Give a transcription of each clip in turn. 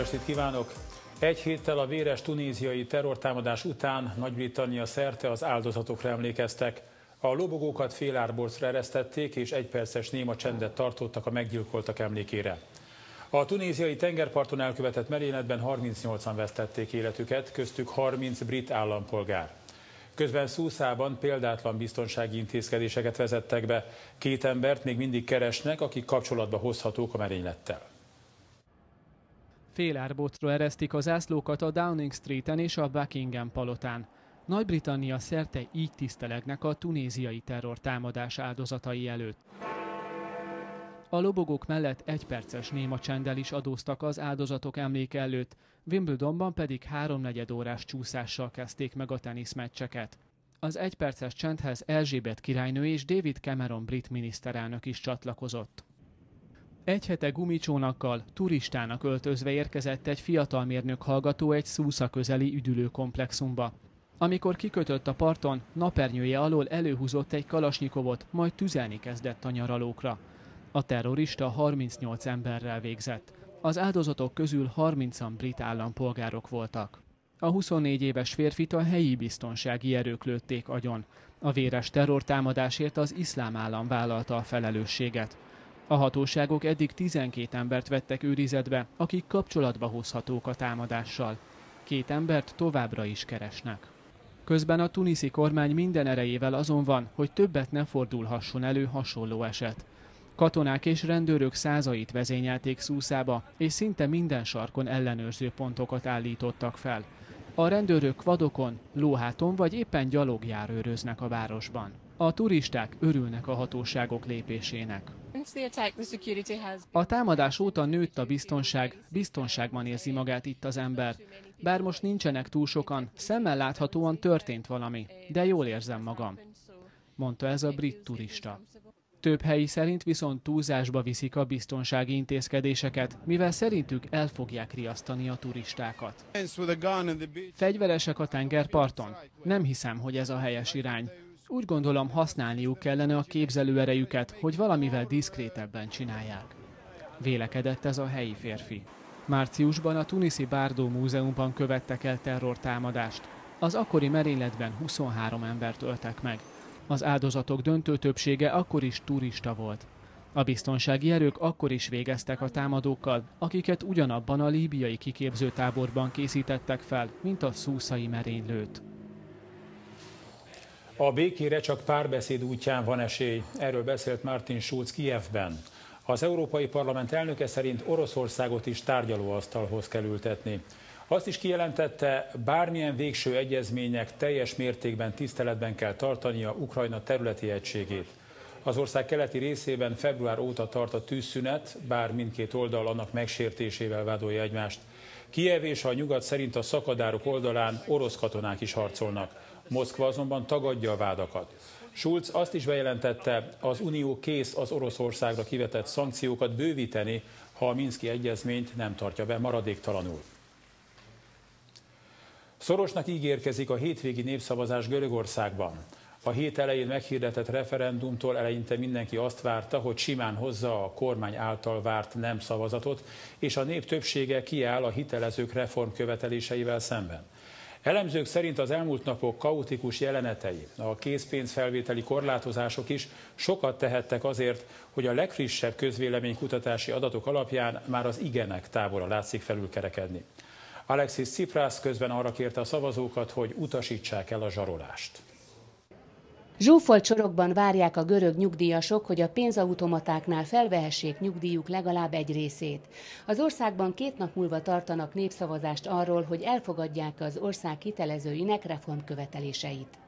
Estét kívánok! Egy héttel a véres tunéziai terrortámadás után Nagy-Britannia szerte az áldozatokra emlékeztek. A lobogókat félárborcra eresztették, és egy perces néma csendet tartottak a meggyilkoltak emlékére. A tunéziai tengerparton elkövetett merényletben 38-an vesztették életüket, köztük 30 brit állampolgár. Közben Szúszában példátlan biztonsági intézkedéseket vezettek be. Két embert még mindig keresnek, akik kapcsolatba hozhatók a merénylettel. Félárbocra eresztik az ászlókat a Downing Streeten és a Buckingham palotán. Nagy-Britannia szerte így tisztelegnek a tunéziai terror támadás áldozatai előtt. A lobogók mellett egy perces néma csenddel is adóztak az áldozatok emléke előtt, Wimbledonban pedig háromnegyed órás csúszással kezdték meg a teniszmeccseket. Az egyperces csendhez Erzsébet királynő és David Cameron brit miniszterelnök is csatlakozott. Egy hete gumicsónakkal, turistának öltözve érkezett egy fiatal mérnök hallgató egy Szúsza közeli üdülőkomplexumba. Amikor kikötött a parton, napernyője alól előhúzott egy kalasnyikovot, majd tüzelni kezdett a nyaralókra. A terrorista 38 emberrel végzett. Az áldozatok közül 30-an brit állampolgárok voltak. A 24 éves férfit a helyi biztonsági erők lőtték agyon. A véres terrortámadásért az iszlám állam vállalta a felelősséget. A hatóságok eddig 12 embert vettek őrizetbe, akik kapcsolatba hozhatók a támadással. Két embert továbbra is keresnek. Közben a tuniszi kormány minden erejével azon van, hogy többet ne fordulhasson elő hasonló eset. Katonák és rendőrök százait vezényelték Szúszába, és szinte minden sarkon ellenőrző pontokat állítottak fel. A rendőrök vadokon, lóháton vagy éppen gyalogjárőröznek a városban. A turisták örülnek a hatóságok lépésének. A támadás óta nőtt a biztonság, biztonságban érzi magát itt az ember. Bár most nincsenek túl sokan, szemmel láthatóan történt valami, de jól érzem magam, mondta ez a brit turista. Több helyi szerint viszont túlzásba viszik a biztonsági intézkedéseket, mivel szerintük el fogják riasztani a turistákat. Fegyveresek a tengerparton? Nem hiszem, hogy ez a helyes irány. Úgy gondolom használniuk kellene a képzelőerejüket, hogy valamivel diszkrétebben csinálják. Vélekedett ez a helyi férfi. Márciusban a tuniszi Bárdó Múzeumban követtek el terrortámadást. Az akkori merényletben 23 embert öltek meg. Az áldozatok döntő többsége akkor is turista volt. A biztonsági erők akkor is végeztek a támadókkal, akiket ugyanabban a líbiai kiképzőtáborban készítettek fel, mint a szúszai merénylőt. A békére csak párbeszéd útján van esély. Erről beszélt Martin Schulz Kievben. Az Európai Parlament elnöke szerint Oroszországot is tárgyalóasztalhoz kell ültetni. Azt is kijelentette, bármilyen végső egyezmények teljes mértékben tiszteletben kell tartania Ukrajna területi egységét. Az ország keleti részében február óta tart a tűzszünet, bár mindkét oldal annak megsértésével vádolja egymást. Kiev és a nyugat szerint a szakadárok oldalán orosz katonák is harcolnak. Moszkva azonban tagadja a vádakat. Schulz azt is bejelentette, az Unió kész az Oroszországra kivetett szankciókat bővíteni, ha a Minszki egyezményt nem tartja be maradéktalanul. Szorosnak ígérkezik a hétvégi népszavazás Görögországban. A hét elején meghirdetett referendumtól eleinte mindenki azt várta, hogy simán hozza a kormány által várt nem szavazatot, és a nép többsége kiáll a hitelezők reform követeléseivel szemben. Elemzők szerint az elmúlt napok kaotikus jelenetei, a készpénzfelvételi korlátozások is sokat tehettek azért, hogy a legfrissebb közvéleménykutatási adatok alapján már az igenek tábora látszik felülkerekedni. Alexis Tsipras közben arra kérte a szavazókat, hogy utasítsák el a zsarolást. Zsúfolt sorokban várják a görög nyugdíjasok, hogy a pénzautomatáknál felvehessék nyugdíjuk legalább egy részét. Az országban két nap múlva tartanak népszavazást arról, hogy elfogadják az ország hitelezőinek reformköveteléseit.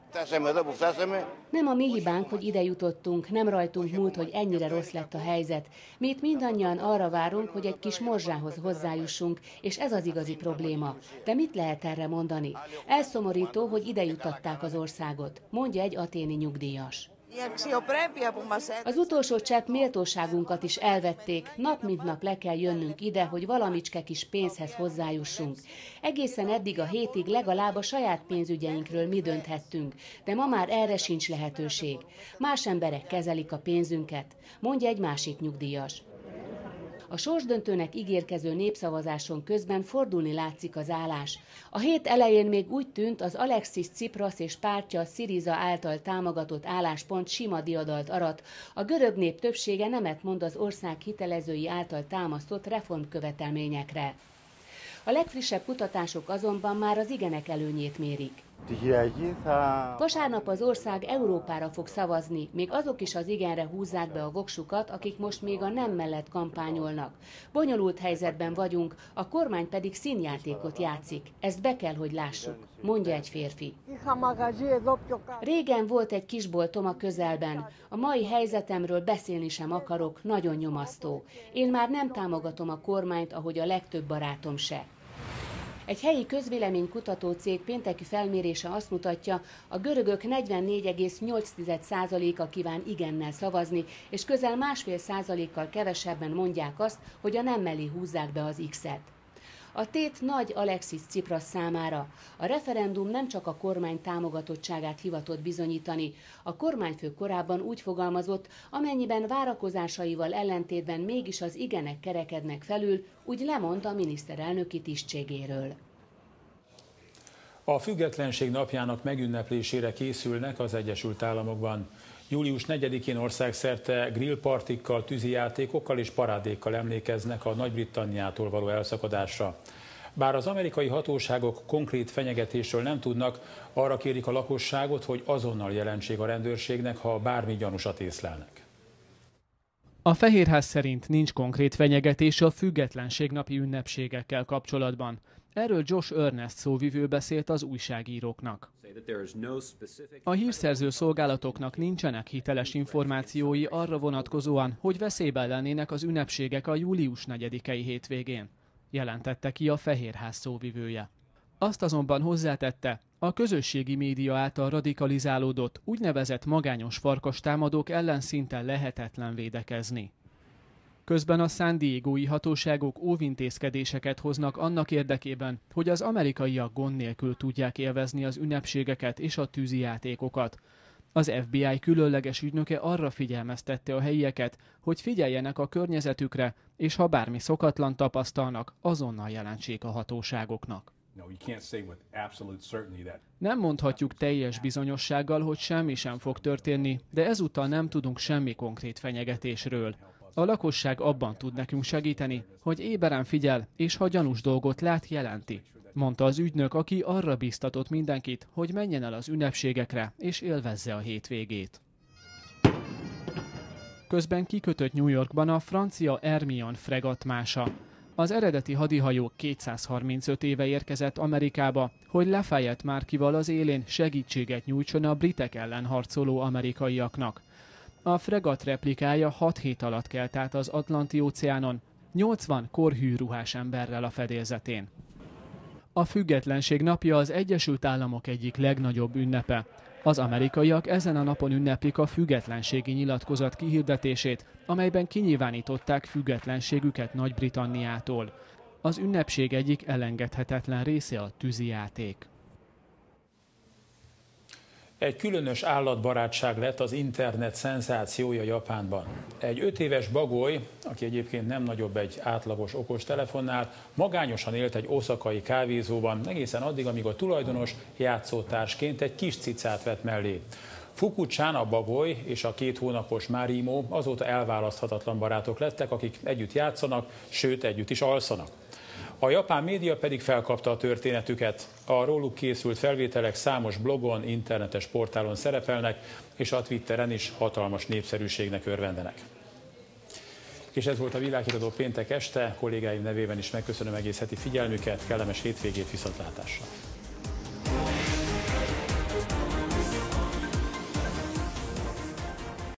Nem a mi hibánk, hogy ide jutottunk, nem rajtunk múlt, hogy ennyire rossz lett a helyzet. Mi itt mindannyian arra várunk, hogy egy kis morzsához hozzájussunk, és ez az igazi probléma. De mit lehet erre mondani? Elszomorító, hogy ide jutatták az országot, mondja egy aténi nyugdíjas. Az utolsó csepp méltóságunkat is elvették, nap mint nap le kell jönnünk ide, hogy valamicske kis pénzhez hozzájussunk. Egészen eddig a hétig legalább a saját pénzügyeinkről mi dönthettünk, de ma már erre sincs lehetőség. Más emberek kezelik a pénzünket, mondja egy másik nyugdíjas. A sorsdöntőnek ígérkező népszavazáson közben fordulni látszik az állás. A hét elején még úgy tűnt, az Alexis Tsipras és pártja Siriza által támogatott álláspont sima diadalt arat. A görög nép többsége nemet mond az ország hitelezői által támasztott reformkövetelményekre. A legfrissebb kutatások azonban már az igenek előnyét mérik. Vasárnap az ország Európára fog szavazni, még azok is az igenre húzzák be a voksukat, akik most még a nem mellett kampányolnak. Bonyolult helyzetben vagyunk, a kormány pedig színjátékot játszik. Ezt be kell, hogy lássuk, mondja egy férfi. Régen volt egy kisboltom a közelben. A mai helyzetemről beszélni sem akarok, nagyon nyomasztó. Én már nem támogatom a kormányt, ahogy a legtöbb barátom se. Egy helyi közvéleménykutató cég pénteki felmérése azt mutatja, a görögök 44,8%-a kíván igennel szavazni, és közel másfél százalékkal kevesebben mondják azt, hogy a nem mellé húzzák be az X-et. A tét nagy Alexis Tsipras számára. A referendum nem csak a kormány támogatottságát hivatott bizonyítani. A kormányfő korábban úgy fogalmazott, amennyiben várakozásaival ellentétben mégis az igenek kerekednek felül, úgy lemond a miniszterelnöki tisztségéről. A függetlenség napjának megünneplésére készülnek az Egyesült Államokban. Július 4-én országszerte grillpartikkal, tűzijátékokkal és parádékkal emlékeznek a Nagy-Britanniától való elszakadásra. Bár az amerikai hatóságok konkrét fenyegetésről nem tudnak, arra kérik a lakosságot, hogy azonnal jelentsék a rendőrségnek, ha bármi gyanúsat észlelnek. A Fehérház szerint nincs konkrét fenyegetés a függetlenség napi ünnepségekkel kapcsolatban. Erről Josh Ernest szóvivő beszélt az újságíróknak. A hírszerző szolgálatoknak nincsenek hiteles információi arra vonatkozóan, hogy veszélyben lennének az ünnepségek a július 4-i hétvégén, jelentette ki a Fehérház szóvivője. Azt azonban hozzátette, a közösségi média által radikalizálódott, úgynevezett magányos farkas támadók ellen szinte lehetetlen védekezni. Közben a San Diego-i hatóságok óvintézkedéseket hoznak annak érdekében, hogy az amerikaiak gond nélkül tudják élvezni az ünnepségeket és a tűzijátékokat. Az FBI különleges ügynöke arra figyelmeztette a helyieket, hogy figyeljenek a környezetükre, és ha bármi szokatlan tapasztalnak, azonnal jelentsék a hatóságoknak. Nem mondhatjuk teljes bizonyossággal, hogy semmi sem fog történni, de ezúttal nem tudunk semmi konkrét fenyegetésről. A lakosság abban tud nekünk segíteni, hogy éberen figyel, és ha gyanús dolgot lát, jelenti. Mondta az ügynök, aki arra biztatott mindenkit, hogy menjen el az ünnepségekre, és élvezze a hétvégét. Közben kikötött New Yorkban a francia Ermion fregatmása. Az eredeti hadihajó 235 éve érkezett Amerikába, hogy Lafayette márkival az élén segítséget nyújtson a britek ellen harcoló amerikaiaknak. A fregat replikája 6 hét alatt kelt át az Atlanti-óceánon, 80 korhű ruhás emberrel a fedélzetén. A függetlenség napja az Egyesült Államok egyik legnagyobb ünnepe. Az amerikaiak ezen a napon ünneplik a függetlenségi nyilatkozat kihirdetését, amelyben kinyilvánították függetlenségüket Nagy-Britanniától. Az ünnepség egyik elengedhetetlen része a tűzijáték. Egy különös állatbarátság lett az internet szenzációja Japánban. Egy öt éves bagoly, aki egyébként nem nagyobb egy átlagos okos telefonnál, magányosan élt egy oszakai kávézóban, egészen addig, amíg a tulajdonos játszótársként egy kis cicát vett mellé. Fukucsán a bagoly és a két hónapos Marimo azóta elválaszthatatlan barátok lettek, akik együtt játszanak, sőt együtt is alszanak. A japán média pedig felkapta a történetüket. A róluk készült felvételek számos blogon, internetes portálon szerepelnek, és a Twitteren is hatalmas népszerűségnek örvendenek. És ez volt a világhíradó péntek este. Kollégáim nevében is megköszönöm egész heti figyelmüket, kellemes hétvégét, viszontlátásra!